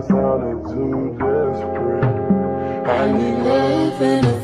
sounded too desperate. I need love and